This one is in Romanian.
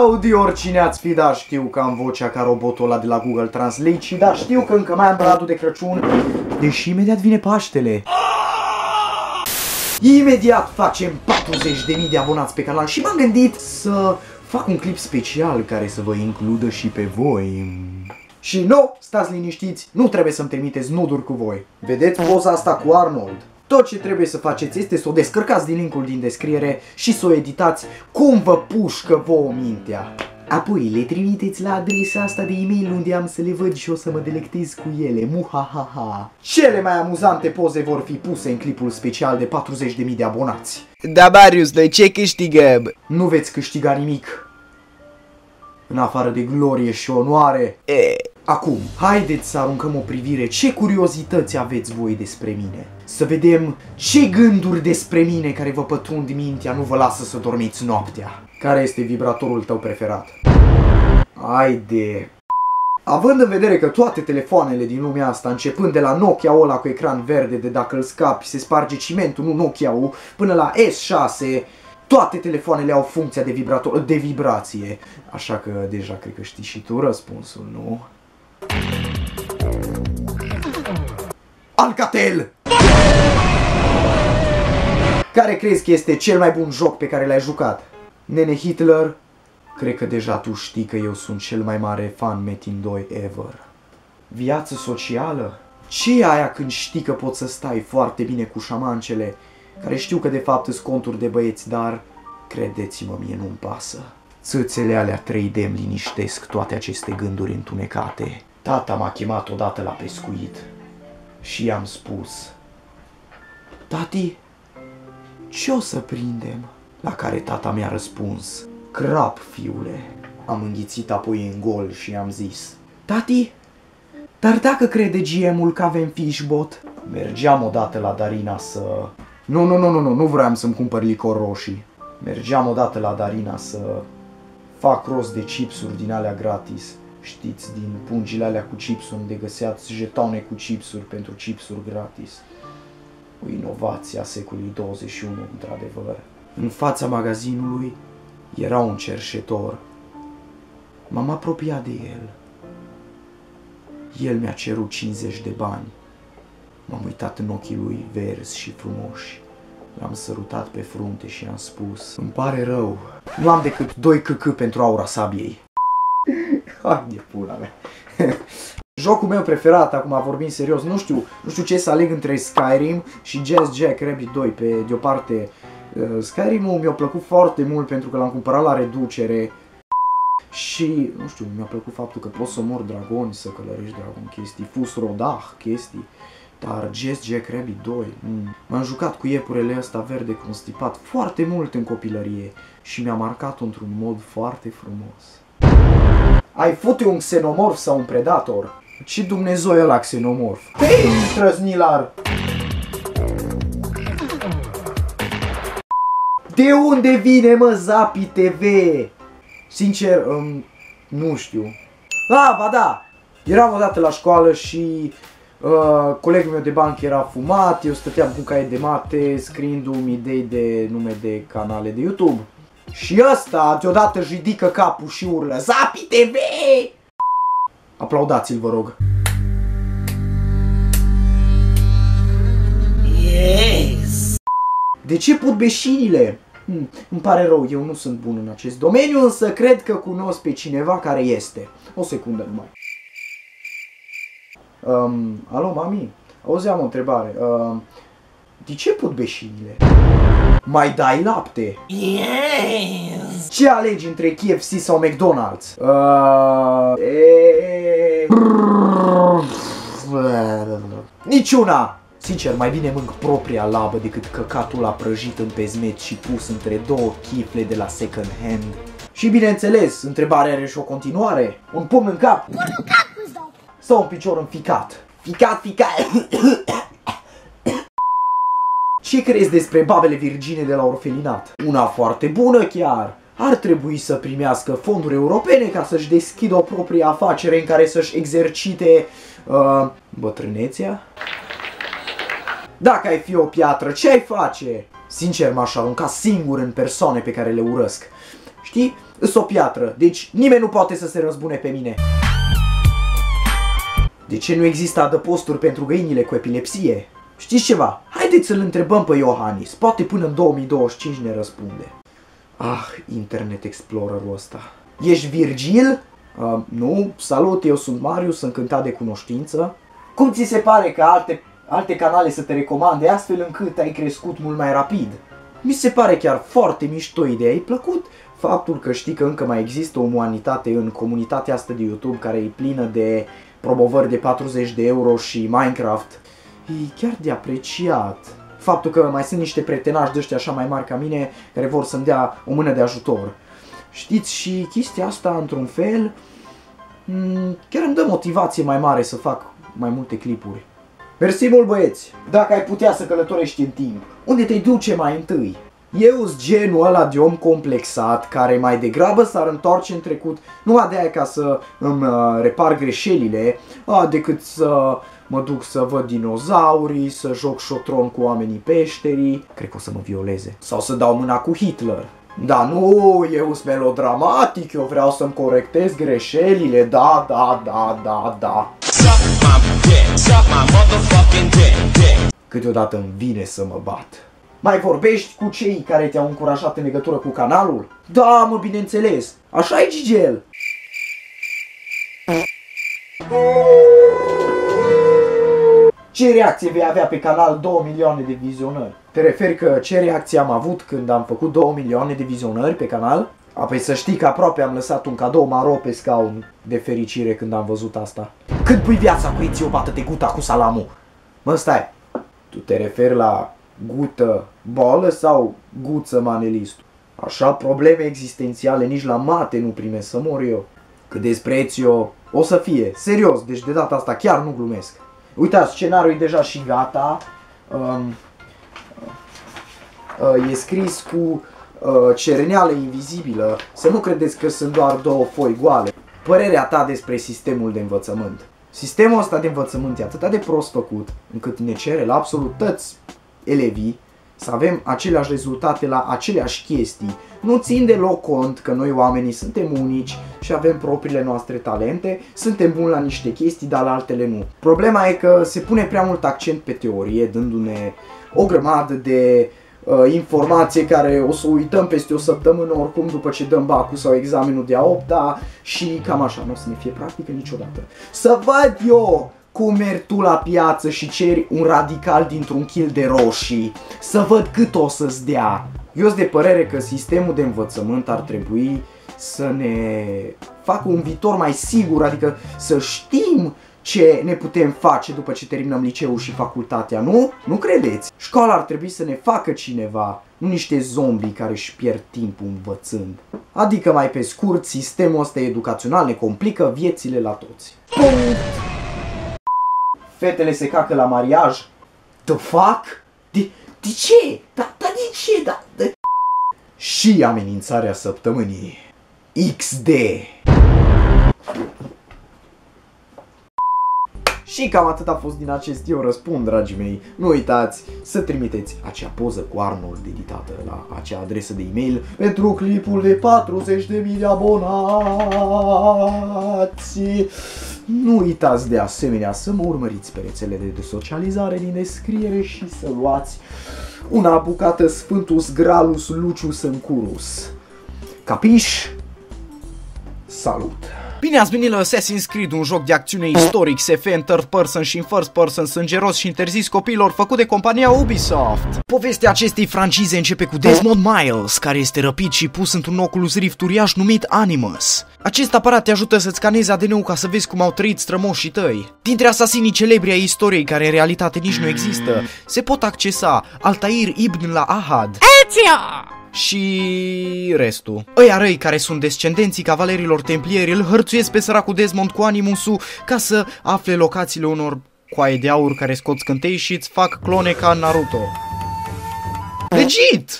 Audi, oricine ați fi, da, știu că am vocea ca robotul ăla de la Google Translate și da, știu că încă mai am bradul de Crăciun, deși imediat vine Paștele. Imediat facem 40.000 de abonați pe canal și m-am gândit să fac un clip special care să vă includă și pe voi. Și nu, stați liniștiți, nu trebuie să-mi trimiteți nuduri cu voi. Vedeți poza asta cu Arnold? Tot ce trebuie să faceți este să o descărcați din linkul din descriere și să o editați cum vă pușcă vouă mintea. Apoi le trimiteți la adresa asta de e-mail unde am să le văd și o să mă delectez cu ele. Muhahaha. Cele mai amuzante poze vor fi puse în clipul special de 40.000 de abonați. Da, Marius, noi ce câștigăm? Nu veți câștiga nimic. În afară de glorie și onoare. E, Acum, haideți să aruncăm o privire ce curiozități aveți voi despre mine. Să vedem ce gânduri despre mine care vă pătrund mintea nu vă lasă să dormiți noaptea. Care este vibratorul tău preferat? Haide. Având în vedere că toate telefoanele din lumea asta, începând de la Nokia ăla cu ecran verde de dacă îl scapi se sparge cimentul, nu Nokia-ul, până la S6, toate telefoanele au funcția de vibrator, de vibrație. Așa că deja cred că știi și tu răspunsul, nu? Alcatel! Care crezi că este cel mai bun joc pe care l-ai jucat? Nene Hitler? Cred că deja tu știi că eu sunt cel mai mare fan Metin 2 ever. Viață socială? ce e aia când știi că poți să stai foarte bine cu șamancele, care știu că de fapt sunt conturi de băieți, dar credeți-mă, mie nu-mi pasă. Țâțele alea 3D îmi liniștesc toate aceste gânduri întunecate. Tata m-a chemat odată la pescuit și i-am spus Tati, ce o să prindem? La care tata mi-a răspuns Crap, fiule. Am înghițit apoi în gol și i-am zis Tati, dar dacă crede GM-ul că avem fishbot? Mergeam odată la Darina să... Nu, nu, nu, nu, nu, nu vreau să-mi cumpăr licor roșii. Mergeam odată la Darina să fac rost de chipsuri din alea gratis. Știți, din pungile alea cu chipsuri unde găseați jetone cu chipsuri pentru chipsuri gratis. O inovație a secolului 21, într-adevăr. În fața magazinului era un cerșetor. M-am apropiat de el. El mi-a cerut 50 de bani. M-am uitat în ochii lui verzi și frumoși. L-am sărutat pe frunte și am spus Îmi pare rău, nu am decât 2 cc pentru aura sabiei. Hai de pula mea. Jocul meu preferat, acum vorbim serios, nu știu, nu știu ce să aleg între Skyrim și Jazz Jack Rabbit 2. Pe de o parte, uh, Skyrim-ul mi-a plăcut foarte mult pentru că l-am cumpărat la reducere și, nu știu, mi-a plăcut faptul că poți să mor dragoni, să călărești dragon, chestii, fus rodah, chestii. Dar Jazz Jack Rabbit 2, mm. m-am jucat cu iepurele ăsta verde constipat foarte mult în copilărie și mi-a marcat într-un mod foarte frumos. Ai fute un xenomorf sau un predator? Ce Dumnezeu e la xenomorf? Hei, trăznilar! De unde vine, mă, Zapi TV? Sincer, um, nu știu. Ah, ba da! Eram odată la școală și uh, colegul meu de bancă era fumat, eu stăteam cu un caiet de mate scriindu-mi idei de nume de canale de YouTube. Și ăsta deodată își ridică capul și urlă Zapi TV! Aplaudați-l, vă rog. Yes! De ce put beșinile? Hmm, îmi pare rău, eu nu sunt bun în acest domeniu, însă cred că cunosc pe cineva care este. O secundă numai. Um, alo, mami? Auzi, am o întrebare. Um, de ce put beșinile? Mai dai lapte? Yes! Ce alegi între KFC sau McDonald's? Uh, e... Niciuna! Sincer, mai bine mânc propria labă decât căcatul la prăjit în pezmet și pus între două chifle de la second hand. Și bineînțeles, întrebarea are și o continuare. Un pumn în cap sau un picior înficat? Ficat, ficat! Ce crezi despre babele virgine de la orfelinat? Una foarte bună chiar! Ar trebui să primească fonduri europene ca să-și deschidă o proprie afacere în care să-și exercite uh, bătrânețea? Dacă ai fi o piatră, ce ai face? Sincer, m-aș arunca singur în persoane pe care le urăsc. Știi, Îs o piatră, deci nimeni nu poate să se răzbune pe mine. De ce nu există adăposturi pentru găinile cu epilepsie? Știți ceva? Haideți să-l întrebăm pe Iohannis. Poate până în 2025 ne răspunde. Ah, Internet Explorer-ul ăsta. Ești Virgil? Uh, nu, salut, eu sunt Marius, sunt cântat de cunoștință. Cum ți se pare că alte, alte canale să te recomande astfel încât ai crescut mult mai rapid? Mi se pare chiar foarte mișto ideea. Ai plăcut faptul că știi că încă mai există o umanitate în comunitatea asta de YouTube care e plină de promovări de 40 de euro și Minecraft. E chiar de apreciat. Faptul că mai sunt niște pretenași de ăștia așa mai mari ca mine care vor să-mi dea o mână de ajutor. Știți, și chestia asta, într-un fel, mm, chiar îmi dă motivație mai mare să fac mai multe clipuri. Mersi mult băieți! Dacă ai putea să călătorești în timp, unde te duce mai întâi? Eu sunt genul ăla de om complexat care mai degrabă s-ar întoarce în trecut numai de aia ca să îmi uh, repar greșelile uh, decât să mă duc să văd dinozaurii, să joc șotron cu oamenii peșterii, cred că o să mă violeze, sau să dau mâna cu Hitler. Da, nu, eu sunt melodramatic, eu vreau să-mi corectez greșelile, da, da, da, da, da. Suck my dick, suck my motherfucking dick, dick. Câteodată îmi vine să mă bat. Mai vorbești cu cei care te-au încurajat în legătură cu canalul? Da, mă, bineînțeles. Așa e, Gigel. Ce reacție vei avea pe canal 2 milioane de vizionări? Te referi că ce reacție am avut când am făcut 2 milioane de vizionări pe canal? Apoi să știi că aproape am lăsat un cadou maro pe scaun de fericire când am văzut asta. Când pui viața cu eții o bată-te guta cu salamul. Mă, stai, tu te referi la gută bolă sau guță manelistu? Așa probleme existențiale nici la mate nu primesc să mor eu. Cât despre eu o să fie, serios, deci de data asta chiar nu glumesc. Uitați, scenariul e deja și gata. Um, uh, e scris cu uh, cerneală invizibilă. Să nu credeți că sunt doar două foi goale. Părerea ta despre sistemul de învățământ. Sistemul ăsta de învățământ e atât de prost făcut încât ne cere la absolut toți elevii să avem aceleași rezultate la aceleași chestii. Nu țin deloc cont că noi oamenii suntem unici și avem propriile noastre talente, suntem buni la niște chestii, dar la altele nu. Problema e că se pune prea mult accent pe teorie, dându-ne o grămadă de uh, informație care o să uităm peste o săptămână oricum după ce dăm bacul sau examenul de a 8 și cam așa, nu o să ne fie practică niciodată. Să văd eu cum mergi tu la piață și ceri un radical dintr-un kil de roșii, să văd cât o să-ți dea. Eu sunt de părere că sistemul de învățământ ar trebui să ne facă un viitor mai sigur, adică să știm ce ne putem face după ce terminăm liceul și facultatea, nu? Nu credeți? Școala ar trebui să ne facă cineva, nu niște zombi care își pierd timpul învățând. Adică mai pe scurt, sistemul ăsta educațional ne complică viețile la toți. Punct! Fetele se cacă la mariaj. The fuck? De, de ce? Da, da, de ce? Da, de... Și amenințarea săptămânii. XD. Și cam atât a fost din acest eu răspund, dragii mei. Nu uitați să trimiteți acea poză cu Arnold editată la acea adresă de e-mail pentru clipul de 40.000 de abonați. Nu uitați de asemenea să mă urmăriți pe rețelele de socializare din descriere și să luați una bucată Sfântus Gralus Lucius Încurus. Capiș? Salut! Bine ați venit la Assassin's Creed, un joc de acțiune istoric, SF în third person și în first person, sângeros și interzis copiilor, făcut de compania Ubisoft. Povestea acestei francize începe cu Desmond Miles, care este răpit și pus într-un Oculus Rift uriaș numit Animus. Acest aparat te ajută să-ți scanezi ADN-ul ca să vezi cum au trăit strămoșii tăi. Dintre asasinii celebri ai istoriei, care în realitate nici nu există, se pot accesa Altair Ibn la Ahad. Ezio! Și restul. Ăia răi care sunt descendenții cavalerilor templieri îl hărțuiesc pe săracul Desmond cu animusul ca să afle locațiile unor coaie de aur care scot scântei și îți fac clone ca în Naruto. Legit!